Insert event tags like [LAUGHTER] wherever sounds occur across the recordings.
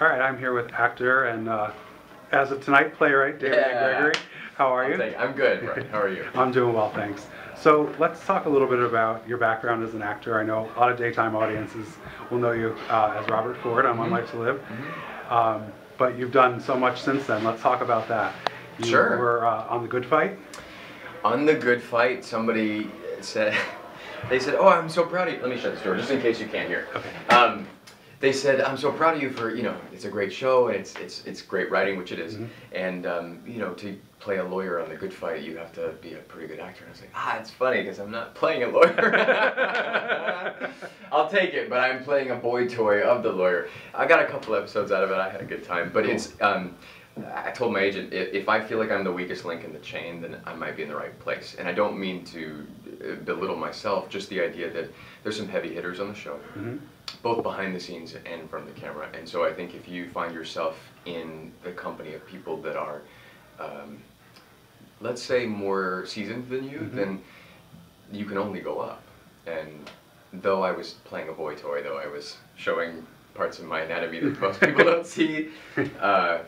All right, I'm here with actor and uh, as of tonight playwright David Yeah. Gregory. How are you? I'm good, Brian. How are you? [LAUGHS] I'm doing well, thanks. So let's talk a little bit about your background as an actor. I know a lot of daytime audiences will know you uh, as Robert Ford on Mm-hmm. One Life to Live, um, but you've done so much since then. Let's talk about that. You Sure. were uh, on The Good Fight. On the good fight, somebody said, [LAUGHS] they said, "Oh, I'm so proud of you." Let me shut this door just in case you can't hear. Okay. Um, they said, "I'm so proud of you for you know it's a great show and it's it's it's great writing, which it is. Mhm. and um, you know to play a lawyer on the good fight, you have to be a pretty good actor." And I was like, "Ah, it's funny because I'm not playing a lawyer. [LAUGHS] [LAUGHS] I'll take it, but I'm playing a boy toy of the lawyer. I got a couple episodes out of it. I had a good time, but Cool. it's." Um, I told my agent if, if I feel like I'm the weakest link in the chain, then I might be in the right place. And I don't mean to uh, belittle myself, just the idea that there's some heavy hitters on the show, Mhm. Both behind the scenes and in front of the camera. And so I think if you find yourself in the company of people that are, um, let's say, more seasoned than you, Mhm. then you can only go up. And though I was playing a boy toy, though I was showing parts of my anatomy that most [LAUGHS] people don't see, uh,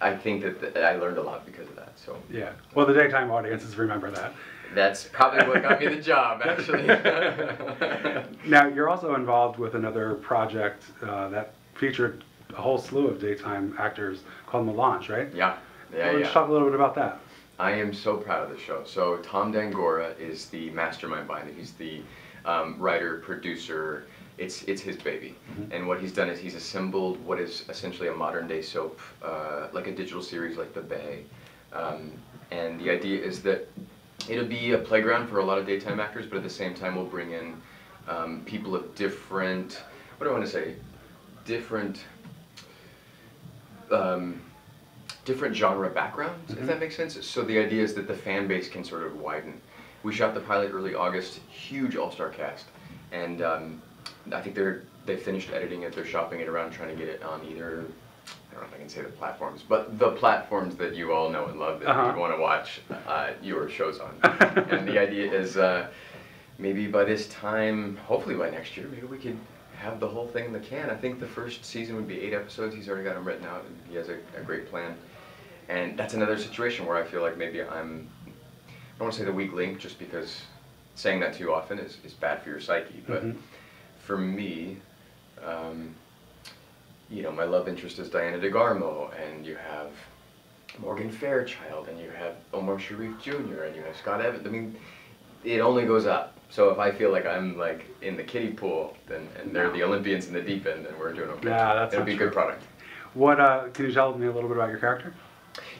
I think that th- I learned a lot because of that. So Yeah. Well, the daytime audiences remember that. That's probably what got me the job, actually. [LAUGHS] Now, you're also involved with another project uh, that featured a whole slew of daytime actors called Mélange, right? yeah, yeah, Let's yeah. talk a little bit about that. I am so proud of the show. So Tom D'Angora is the mastermind behind it. He's the um, writer, producer. It's it's his baby. Mhm. And what he's done is he's assembled what is essentially a modern day soap, uh, like a digital series like The Bay. Um, and the idea is that it'll be a playground for a lot of daytime actors, but at the same time we'll bring in um, people of different, what do I want to say, different um, different genre backgrounds, Mhm. if that makes sense. So the idea is that the fan base can sort of widen. We shot the pilot early August, huge all-star cast, and um, I think they're they finished editing it. They're shopping it around, trying to get it on either. I don't know if I can say the platforms, but the platforms that you all know and love that Uh-huh. you want to watch uh, your shows on. [LAUGHS] and the idea is uh, maybe by this time, hopefully by next year, maybe we could have the whole thing in the can. I think the first season would be eight episodes. He's already got them written out, and he has a, a great plan. And that's another situation where I feel like maybe I'm, I don't want to say the weak link, just because saying that too often is, is bad for your psyche. But Mhm. for me, um, you know, my love interest is Diana DeGarmo, and you have Morgan Fairchild, and you have Omar Sharif Jr., and you have Scott Evans. I mean, it only goes up. So if I feel like I'm like in the kiddie pool, then and they're the Olympians in the deep end, then we're doing okay. Nah, that's It'll be a good product. What uh, can you tell me a little bit about your character?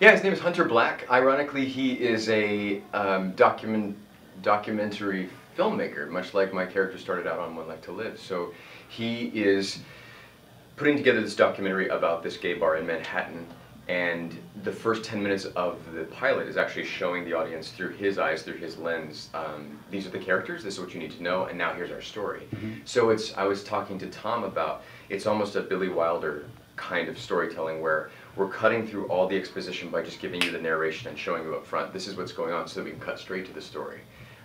Yeah, his name is Hunter Black. Ironically, he is a um, document documentary filmmaker, much like my character started out on One Life to Live. So he is putting together this documentary about this gay bar in Manhattan. And the first 10 minutes of the pilot is actually showing the audience through his eyes, through his lens. Um, these are the characters, this is what you need to know, and now here's our story. Mhm. So it's, I was talking to Tom about, it's almost a Billy Wilder kind of storytelling where we're cutting through all the exposition by just giving you the narration and showing you up front, this is what's going on so that we can cut straight to the story.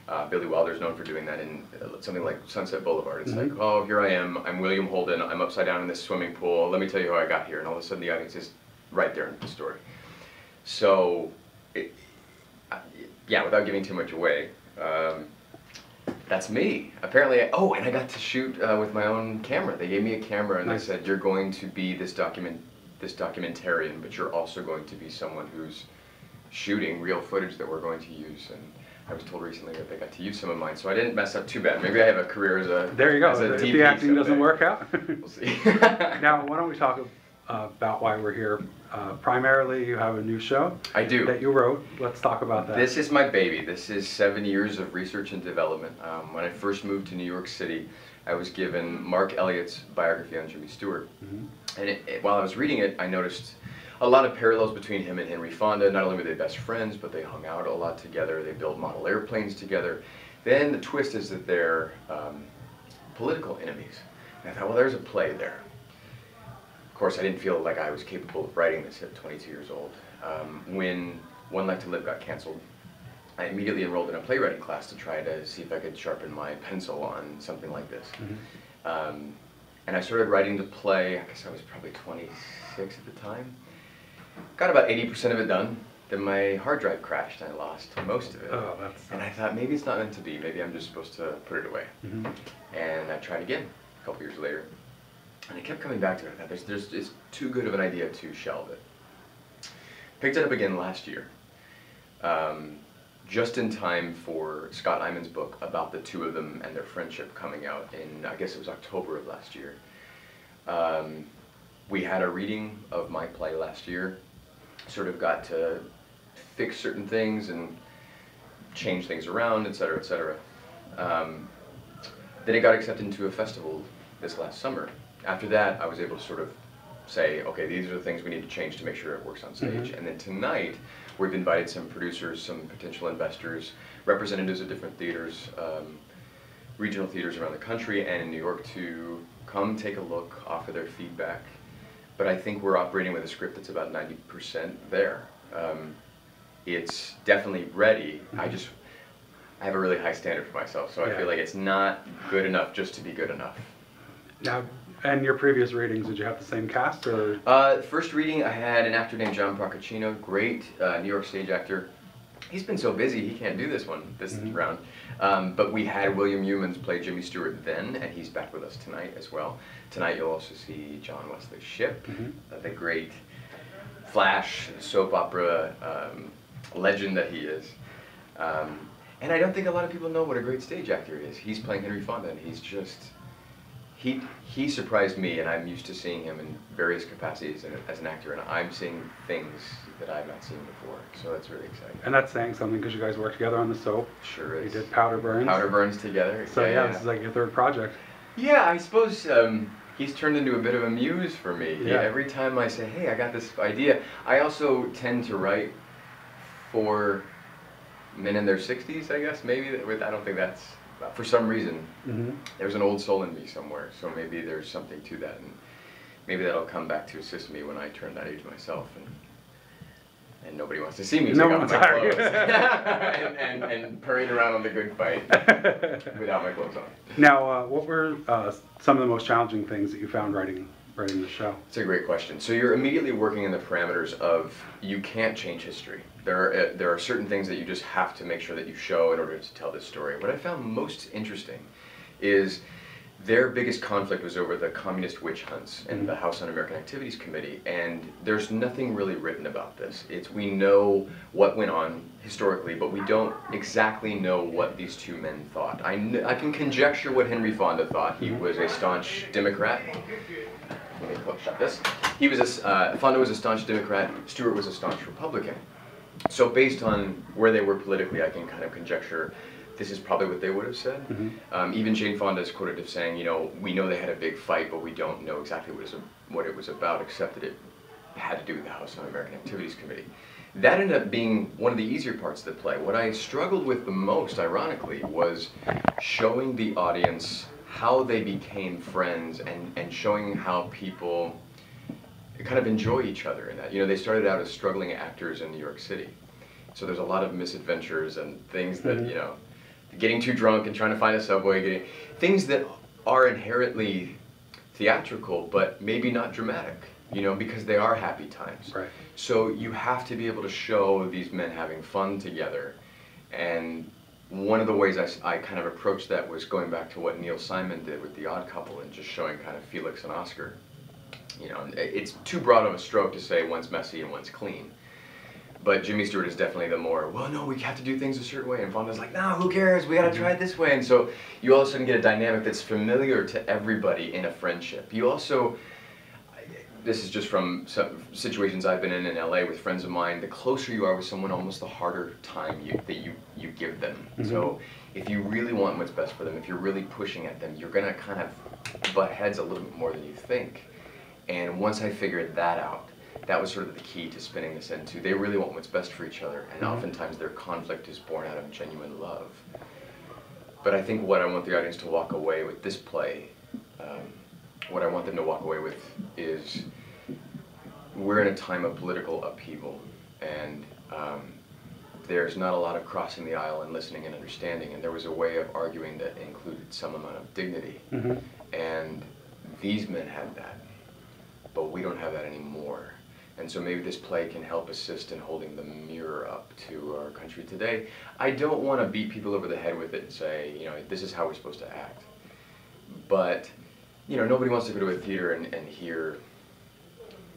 Uh, Billy is known for doing that in uh, something like Sunset Boulevard. It's Mhm. like, oh, here I am, I'm William Holden, I'm upside down in this swimming pool, let me tell you how I got here, and all of a sudden the audience is right there in the story. So, it, yeah, without giving too much away, um, that's me. Apparently, I, oh, and I got to shoot uh, with my own camera. They gave me a camera and Nice. they said, you're going to be this document, this documentarian, but you're also going to be someone who's shooting real footage that we're going to use. And I was told recently that they got to use some of mine, so I didn't mess up too bad. Maybe I have a career as a There you go. as a If DP the acting doesn't work out. We'll [LAUGHS] see. now, [LAUGHS] why don't we talk about why we're here? Uh, primarily, you have a new show I do. that you wrote. Let's talk about that. This is my baby. This is seven years of research and development. Um, when I first moved to New York City, I was given Marc Eliot's biography on Jimmy Stewart. Mhm. And it, it- while I was reading it, I noticed a lot of parallels between him and Henry Fonda. Not only were they best friends, but they hung out a lot together. They built model airplanes together. Then the twist is that they're um, political enemies. And I thought, well, there's a play there. Of course, I didn't feel like I was capable of writing this at 22 years old. Um, when One Life to Live got canceled, I immediately enrolled in a playwriting class to try to see if I could sharpen my pencil on something like this. Mhm. Um, and I started writing the play. I guess I was probably 26 at the time. Got about 80% of it done. Then my hard drive crashed and I lost most of it. Oh, that's. And I thought maybe it's not meant to be. Maybe I'm just supposed to put it away. Mhm. And I tried again a couple years later, and I kept coming back to it. I thought there's, there's, it's too good of an idea to shelve it. Picked it up again last year, um, just in time for Scott Eyman's book about the two of them and their friendship coming out in, I guess it was October of last year. Um, we had a reading of my play last year, sort of got to fix certain things and change things around, etc., cetera, et cetera. Um, then it got accepted into a festival this last summer. After that, I was able to sort of say, okay, these are the things we need to change to make sure it works on stage. Mhm. And then tonight, we've invited some producers, some potential investors, representatives of different theaters, um, regional theaters around the country and in New York to come take a look, offer their feedback. But I think we're operating with a script that's about 90% there. Um, it's definitely ready. I Mhm. just I have a really high standard for myself, so I Yeah. feel like it's not good enough just to be good enough. Now, and your previous readings, did you have the same cast or? Uh, first reading, I had an actor named John Procaccino, great uh, New York stage actor. He's been so busy, he can't do this one this Mhm. round. Um, but we had William Youmans play Jimmy Stewart then, and he's back with us tonight as well. Tonight you'll also see John Wesley Shipp, Mhm. uh, the great Flash soap opera um, legend that he is. Um, and I don't think a lot of people know what a great stage actor he is. He's playing Henry Fonda, and he's just he he surprised me, and I'm used to seeing him in various capacities and as an actor, and I'm seeing things that I've not seen before. So that's really exciting. And that's saying something because you guys worked together on the soap. Sure You is. did Powder Burns. Powder burns together. So yeah, this is like your third project. Yeah, I suppose um, he's turned into a bit of a muse for me. Yeah. every time I say, "Hey, I got this idea," I also tend to write for men in their 60s, I guess. Maybe with I don't think that's for some reason hmm there's an old soul in me somewhere. So maybe there's something to that, and maybe that'll come back to assist me when I turn that age myself. And, and nobody wants to see me No take off one's my clothes [LAUGHS] and, and, and parade around on the good fight [LAUGHS] without my clothes on. now, uh, what were uh, some of the most challenging things that you found writing writing the show? It's a great question. So you're immediately working in the parameters of you can't change history. There are uh, there are certain things that you just have to make sure that you show in order to tell this story. What I found most interesting is their biggest conflict was over the communist witch hunts and the House Un-American Activities Committee, and there's nothing really written about this. It's we know what went on historically, but we don't exactly know what these two men thought. I, I can conjecture what Henry Fonda thought. He was a staunch Democrat. Let me shut this. He was a, uh, Fonda was a staunch Democrat. Stewart was a staunch Republican. So based on where they were politically, I can kind of conjecture this is probably what they would have said. Mhm. Um, even Jane Fonda is quoted as saying, you know, we know they had a big fight, but we don't know exactly what, is what it was about, except that it had to do with the House Un-American Activities Committee. That ended up being one of the easier parts of the play. What I struggled with the most, ironically, was showing the audience how they became friends and, and showing how people kind of enjoy each other in that. You know, they started out as struggling actors in New York City. So there's a lot of misadventures and things that, Mhm. you know, getting too drunk and trying to find a subway, getting things that are inherently theatrical but maybe not dramatic, you know, because they are happy times. Right. So you have to be able to show these men having fun together. And one of the ways I kind of approached that was going back to what Neil Simon did with The Odd Couple and just showing kind of Felix and Oscar. You know, it's too broad of a stroke to say one's messy and one's clean. But Jimmy Stewart is definitely the more, well, no, we have to do things a certain way. And Fonda's like, no, who cares? We gotta mm-hmm. try it this way. And so you all of a sudden get a dynamic that's familiar to everybody in a friendship. You also, this is just from some situations I've been in in LA with friends of mine. The closer you are with someone, almost the harder time you, that you, you give them. Mm-hmm. So if you really want what's best for them, if you're really pushing at them, you're gonna kind of butt heads a little bit more than you think. And once I figured that out, that was sort of the key to spinning this into. They really want what's best for each other, and Mhm. oftentimes their conflict is born out of genuine love. But I think what I want the audience to walk away with this play, um, what I want them to walk away with is we're in a time of political upheaval, and um, there's not a lot of crossing the aisle and listening and understanding, and there was a way of arguing that included some amount of dignity. hmm And these men had that, but we don't have that anymore. And so maybe this play can help assist in holding the mirror up to our country today. I don't want to beat people over the head with it and say, you know, this is how we're supposed to act. But, you know, nobody wants to go to a theater and, and hear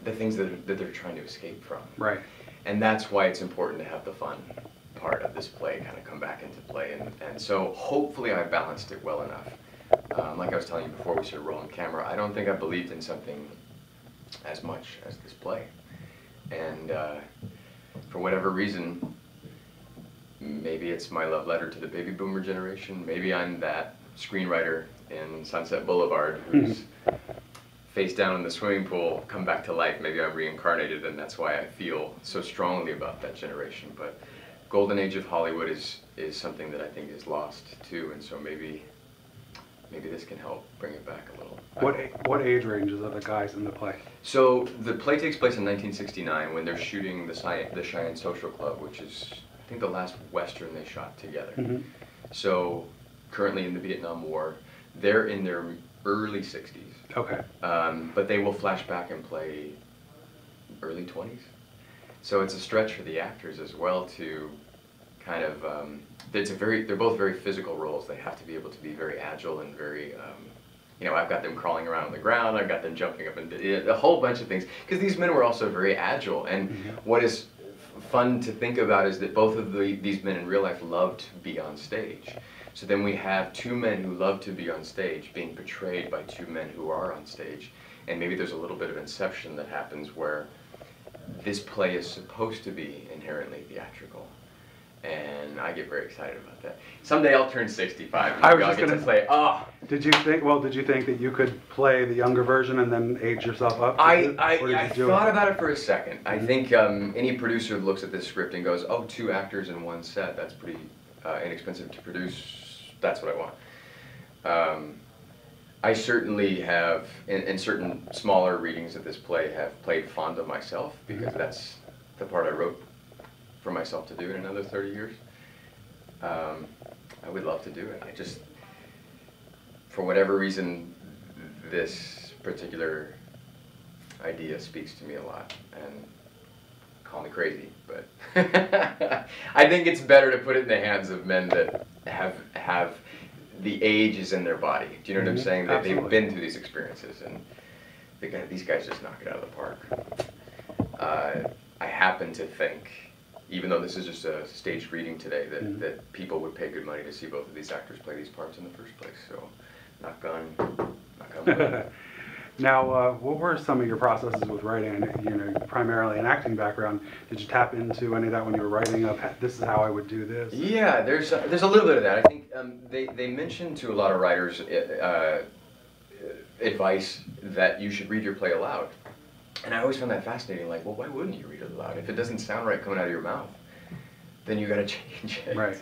the things that, that they're trying to escape from. Right. And that's why it's important to have the fun part of this play kind of come back into play. And, and so hopefully I balanced it well enough. Um, like I was telling you before we started rolling camera, I don't think I believed in something as much as this play. And uh, for whatever reason, maybe it's my love letter to the baby boomer generation. Maybe I'm that screenwriter in Sunset Boulevard who's face down in the swimming pool, come back to life. Maybe I'm reincarnated, and that's why I feel so strongly about that generation. But golden age of Hollywood is is something that I think is lost too, and so maybe maybe this can help bring it back a little. What a- what age ranges are the guys in the play? So the play takes place in 1969 when they're shooting the, Cy- the Cheyenne Social Club, which is I think the last western they shot together. Mhm. So currently in the Vietnam War, they're in their early 60s, Okay. um, but they will flash back and play early 20s. So it's a stretch for the actors as well to kind of. Um, it's a very. They're both very physical roles. They have to be able to be very agile and very. Um, you know, I've got them crawling around on the ground. I've got them jumping up and a whole bunch of things. Because these men were also very agile. And what is fun to think about is that both of the, these men in real life love to be on stage. So then we have two men who love to be on stage being portrayed by two men who are on stage. And maybe there's a little bit of inception that happens where this play is supposed to be inherently theatrical. And I get very excited about that. Someday I'll turn 65 and I was I'll just get to play. Oh, Did you think? Well, did you think that you could play the younger version and then age yourself up? I, I, I thought it? about it for a second. I Mhm. think um, any producer looks at this script and goes, oh, two actors in one set, that's pretty uh, inexpensive to produce. That's what I want. Um, I certainly have, in, in certain smaller readings of this play, have played Fonda myself because Mhm. that's the part I wrote for myself to do in another 30 years. Um, I would love to do it. I just, for whatever reason, this particular idea speaks to me a lot and call me crazy, but [LAUGHS] I think it's better to put it in the hands of men that have have the age is in their body. Do you know what I'm Mhm, saying? That they've been through these experiences and the guy, these guys just knock it out of the park. Uh, I happen to think, even though this is just a staged reading today, that, Mhm. that people would pay good money to see both of these actors play these parts in the first place. So, knock on, knock on [LAUGHS] now, uh, what were some of your processes with writing? You know, primarily an acting background. Did you tap into any of that when you were writing? Of this is how I would do this. Yeah, there's a, there's a little bit of that. I think um, they they mentioned to a lot of writers uh, advice that you should read your play aloud, and I always found that fascinating. Like, well, why wouldn't you read it aloud if it doesn't sound right coming out of your mouth? Then you got to [LAUGHS] change it. Right.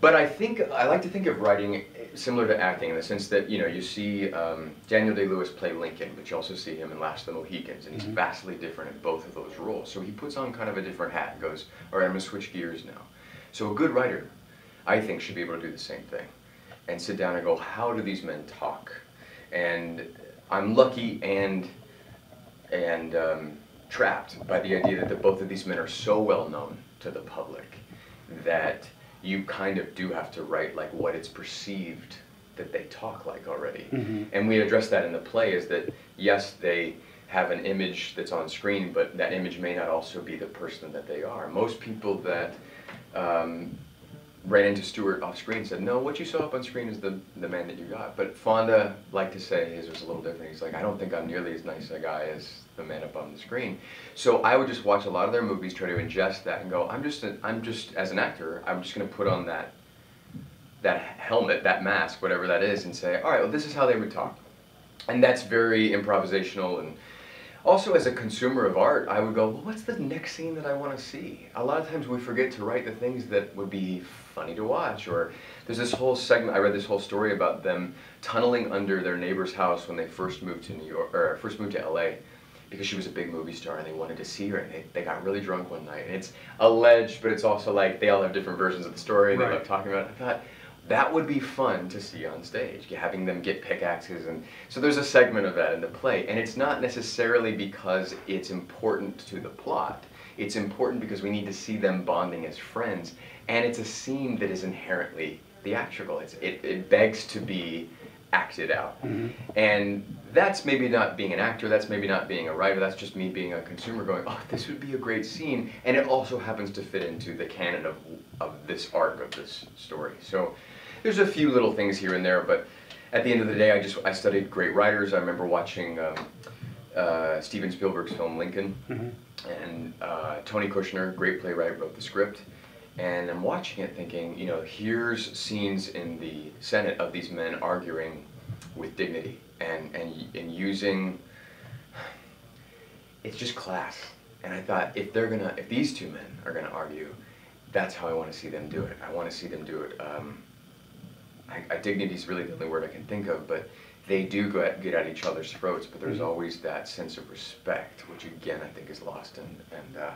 But I think I like to think of writing similar to acting in the sense that you know you see um, Daniel Day Lewis play Lincoln, but you also see him in Last of the Mohicans, and he's Mhm. vastly different in both of those roles. So he puts on kind of a different hat and goes, "All right, I'm gonna switch gears now." So a good writer, I think, should be able to do the same thing, and sit down and go, "How do these men talk?" And I'm lucky and and um, trapped by the idea that the, both of these men are so well known to the public that you kind of do have to write like what it's perceived that they talk like already. Mhm. And we address that in the play is that yes, they have an image that's on screen, but that image may not also be the person that they are. Most people that um, ran into Stewart off screen said, no, what you saw up on screen is the, the man that you got. But Fonda liked to say his was a little different. He's like, I don't think I'm nearly as nice a guy as the man up on the screen. So I would just watch a lot of their movies, try to ingest that and go, I'm just, a, I'm just, as an actor, I'm just gonna put on that, that helmet, that mask, whatever that is, and say, all right, well, this is how they would talk. And that's very improvisational and also as a consumer of art, I would go, well, what's the next scene that I want to see? A lot of times we forget to write the things that would be funny to watch. Or there's this whole segment, I read this whole story about them tunneling under their neighbor's house when they first moved to New York, or first moved to LA because she was a big movie star and they wanted to see her and they, they got really drunk one night. And it's alleged, but it's also like they all have different versions of the story and Right. they love talking about it. I thought, that would be fun to see on stage, having them get pickaxes and so there's a segment of that in the play, and it's not necessarily because it's important to the plot. It's important because we need to see them bonding as friends, and it's a scene that is inherently theatrical. It's, it, it begs to be acted out. Mhm. And that's maybe not being an actor, that's maybe not being a writer, that's just me being a consumer going, oh, this would be a great scene. And it also happens to fit into the canon of, of this arc of this story. So there's a few little things here and there, but at the end of the day, I just, I studied great writers. I remember watching um, uh, Steven Spielberg's film Lincoln, Mhm. and uh, Tony Kushner, great playwright, wrote the script. And I'm watching it thinking, you know, here's scenes in the Senate of these men arguing with dignity and, and, and using, it's just class. And I thought, if they're gonna, if these two men are gonna argue, that's how I wanna see them do it. I wanna see them do it. Um, I, I, dignity is really the only word I can think of, but they do go at, get at each other's throats, but there's Mhm. always that sense of respect, which again I think is lost. And, and uh,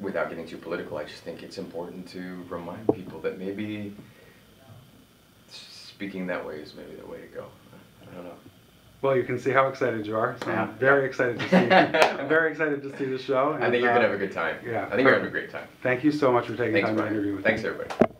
without getting too political, I just think it's important to remind people that maybe speaking that way is maybe the way to go. I don't know. Well, you can see how excited you are. So Yeah. I'm very excited to see. [LAUGHS] I'm very excited to see the show. I think you're uh, gonna have a good time. yeah, I think you're perfect. having a great time. Thank you so much for taking Thanks, time to interview with Thanks, me. everybody.